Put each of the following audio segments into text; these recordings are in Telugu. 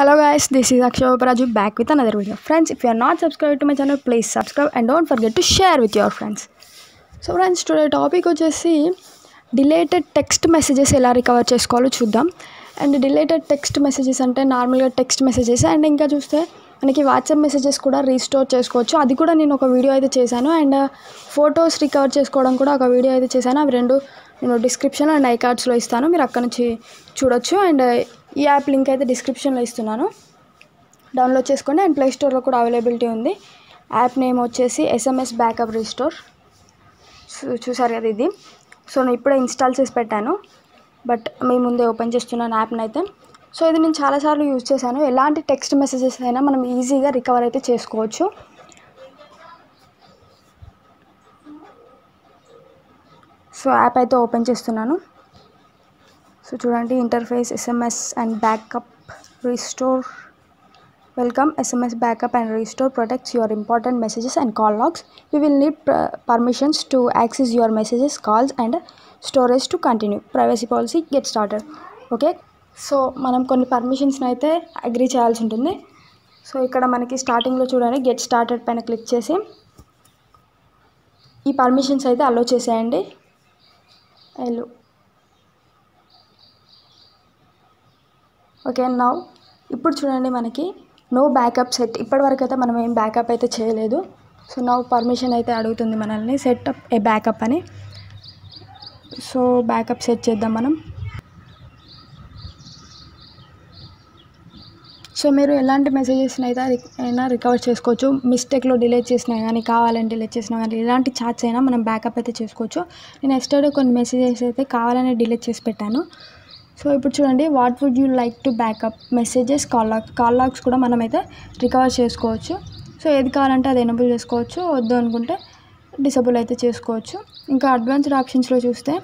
Hello guys this is Akshobharaju back with another video friends if you're not subscribe to my channel please subscribe and don't forget to share with your friends so friends today topic వచ్చేసి డిలేటెడ్ టెక్స్ట్ మెసేజెస్ ఎలా రికవర్ చేసుకోవాలో చూద్దాం. అండ్ డిలేటెడ్ టెక్స్ట్ మెసేజెస్ అంటే నార్మల్గా టెక్స్ట్ మెసేజెస్ అండ్ ఇంకా చూస్తే మనకి వాట్సాప్ మెసేజెస్ కూడా రీస్టోర్ చేసుకోవచ్చు. అది కూడా నేను ఒక వీడియో అయితే చేశాను. అండ్ uh, ఫొటోస్ రికవర్ చేసుకోవడం కూడా ఒక వీడియో అయితే చేశాను. అవి రెండు నేను డిస్క్రిప్షన్ అండ్ ఐ కార్డ్స్లో ఇస్తాను. మీరు అక్కడ నుంచి చూడొచ్చు. అండ్ uh, ఈ యాప్ లింక్ అయితే డిస్క్రిప్షన్లో ఇస్తున్నాను. డౌన్లోడ్ చేసుకోండి. అండ్ ప్లే స్టోర్లో కూడా అవైలబిలిటీ ఉంది. యాప్ నేమ్ వచ్చేసి ఎస్ఎంఎస్ బ్యాకప్ రీస్టోర్ చూసారు కదా ఇది? సో నేను ఇప్పుడే ఇన్స్టాల్ చేసి పెట్టాను. బట్ మీ ముందే ఓపెన్ చేస్తున్నాను యాప్ని అయితే సో ఇది నేను చాలాసార్లు యూజ్ చేశాను. ఎలాంటి టెక్స్ట్ మెసేజెస్ అయినా మనం ఈజీగా రికవర్ అయితే చేసుకోవచ్చు. సో యాప్ అయితే ఓపెన్ చేస్తున్నాను. సో చూడండి interface SMS and backup restore. Welcome SMS backup and restore protects your important messages and call logs. You will need permissions to access your messages calls and storage to continue. Privacy policy get started. Okay? So మనం కొన్ని పర్మిషన్స్ని అయితే అగ్రీ చేయాల్సి ఉంటుంది. సో ఇక్కడ మనకి స్టార్టింగ్లో చూడండి గెట్ స్టార్టెడ్ పైన క్లిక్ చేసి ఈ పర్మిషన్స్ అయితే అలో చేసేయండి. ఎల్లు ఓకే నౌ. ఇప్పుడు చూడండి మనకి నో బ్యాకప్ సెట్. ఇప్పటివరకు అయితే మనం ఏం బ్యాకప్ అయితే చేయలేదు. సో నౌ పర్మిషన్ అయితే అడుగుతుంది మనల్ని సెట్ అప్ ఏ బ్యాకప్ అని. సో బ్యాకప్ సెట్ చేద్దాం మనం. సో మీరు ఎలాంటి మెసేజెస్ని అయితే అయినా రికవర్ చేసుకోవచ్చు. మిస్టేక్లో డిలీట్ చేసినా కానీ కావాలని డిలీట్ చేసినా కానీ ఎలాంటి చాట్స్ అయినా మనం బ్యాకప్ అయితే చేసుకోవచ్చు. నేను ఎస్టర్డే కొన్ని మెసేజెస్ అయితే కావాలని డిలీట్ చేసి పెట్టాను. సో ఇప్పుడు చూడండి what would you like to backup messages call logs call logs కూడా మనమైతే రికవర్ చేసుకోవచ్చు. సో ఏది కావాలంటే అది ఎనబుల్ చేసుకోవచ్చు. వద్దు అనుకుంటే డిసబుల్ అయితే చేసుకోవచ్చు. ఇంకా అడ్వాన్స్డ్ ఆప్షన్స్లో చూస్తే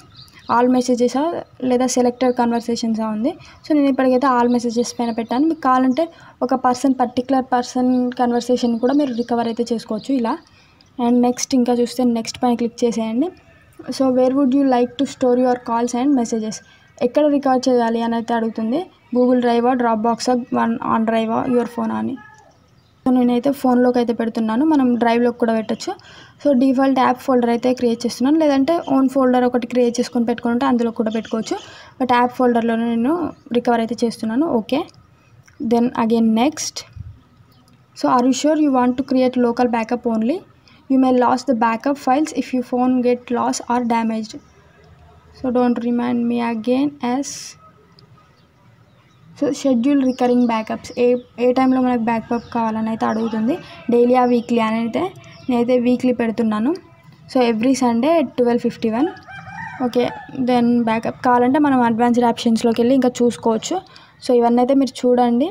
ఆల్ మెసేజెసా లేదా సెలెక్టెడ్ కన్వర్సేషన్సా ఉంది. సో నేను ఇప్పటికైతే ఆల్ మెసేజెస్ పైన పెట్టాను. మీకు కావాలంటే ఒక పర్సన్ పర్టికులర్ పర్సన్ కన్వర్సేషన్ కూడా మీరు రికవర్ అయితే చేసుకోవచ్చు ఇలా. అండ్ నెక్స్ట్ ఇంకా చూస్తే నెక్స్ట్ పైన క్లిక్ చేసేయండి. So where would you like to store your calls and messages? ఎక్కడ రికార్డ్ చేయాలి అని అయితే అడుగుతుంది. గూగుల్ డ్రైవా డ్రాప్ బాక్స్ వన్ ఆన్ డ్రైవా యువర్ ఫోన్ అని. నేనైతే ఫోన్లోకి అయితే పెడుతున్నాను. మనం డ్రైవ్లోకి కూడా పెట్టచ్చు. సో డిఫాల్ట్ యాప్ ఫోల్డర్ అయితే క్రియేట్ చేస్తున్నాను. లేదంటే ఓన్ ఫోల్డర్ ఒకటి క్రియేట్ చేసుకొని పెట్టుకుంటే అందులో కూడా పెట్టుకోవచ్చు. బట్ యాప్ ఫోల్డర్లోనే నేను రికవర్ అయితే చేస్తున్నాను. Okay. Then again next. So are you sure you want to create local backup only? You may lose the backup files if you phone get lost or damaged. So don't remind me again as so schedule recurring backups a a టైంలో మనకు బ్యాకప్ కావాలని అయితే అడుగుతుంది. డైలీ ఆ వీక్లీ అని అయితే నేనైతే వీక్లీ పెడుతున్నాను. So every Sunday twelve fifty one. Okay then backup కావాలంటే మనం అడ్వాన్స్డ్ ఆప్షన్స్లోకి వెళ్ళి ఇంకా చూసుకోవచ్చు. సో ఇవన్నీ అయితే మీరు చూడండి.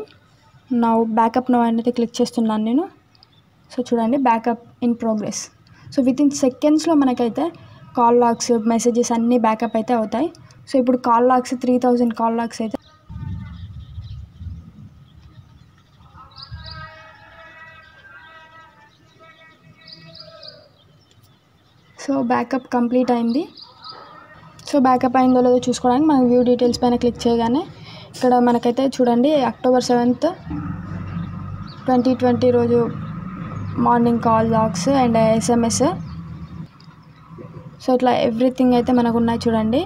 నా బ్యాకప్ నో అని అయితే క్లిక్ చేస్తున్నాను నేను. సో చూడండి backup in progress. So within సెకండ్స్లో మనకైతే కాల్ లాగ్స్ మెసేజెస్ అన్నీ బ్యాకప్ అయితే అవుతాయి. సో ఇప్పుడు call logs three thousand call logs అయితే సో బ్యాకప్ కంప్లీట్ అయింది. సో బ్యాకప్ అయిందో లేదో చూసుకోవడానికి మనం వ్యూ డీటెయిల్స్ పైన క్లిక్ చేయగానే ఇక్కడ మనకైతే చూడండి అక్టోబర్ సెవెంత్ ట్వంటీ ట్వంటీ రోజు morning call logs and SMS so ఇట్లా ఎవ్రీథింగ్ అయితే మనకు ఉన్నాయి చూడండి.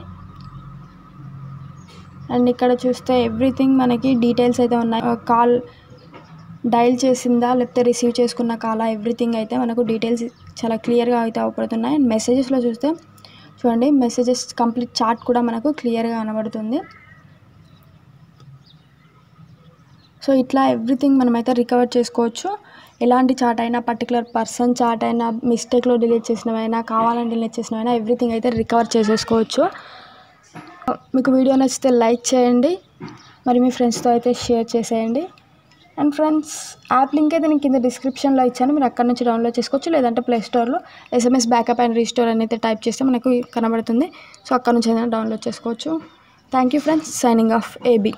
అండ్ ఇక్కడ చూస్తే ఎవ్రీథింగ్ మనకి డీటెయిల్స్ అయితే ఉన్నాయి. కాల్ డైల్ చేసిందా లేకపోతే రిసీవ్ చేసుకున్న కాలా ఎవ్రీథింగ్ అయితే మనకు డీటెయిల్స్ చాలా క్లియర్గా అయితే అవపడుతున్నాయి. అండ్ మెసేజెస్లో చూస్తే చూడండి మెసేజెస్ కంప్లీట్ చార్ట్ కూడా మనకు క్లియర్గా కనబడుతుంది. సో ఇట్లా ఎవ్రీథింగ్ మనమైతే రికవర్ చేసుకోవచ్చు. ఎలాంటి చాట్ అయినా పర్టికులర్ పర్సన్ చాట్ అయినా మిస్టేక్లో డిలీట్ చేసినవైనా కావాలని డిలీట్ చేసినవైనా ఎవ్రీథింగ్ అయితే రికవర్ చేసేసుకోవచ్చు. మీకు వీడియో నచ్చితే లైక్ చేయండి. మరి మీ ఫ్రెండ్స్తో అయితే షేర్ చేసేయండి. అండ్ ఫ్రెండ్స్ యాప్ లింక్ అయితే నేను కింద డిస్క్రిప్షన్లో ఇచ్చాను. మీరు అక్కడ నుంచి డౌన్లోడ్ చేసుకోవచ్చు. లేదంటే ప్లే స్టోర్లో ఎస్ఎంఎస్ బ్యాకప్ అండ్ రీస్టోర్ అని అయితే టైప్ చేస్తే మనకు కనబడుతుంది. సో అక్కడ నుంచి ఏదైనా డౌన్లోడ్ చేసుకోవచ్చు. Thank you friends. Signing off AB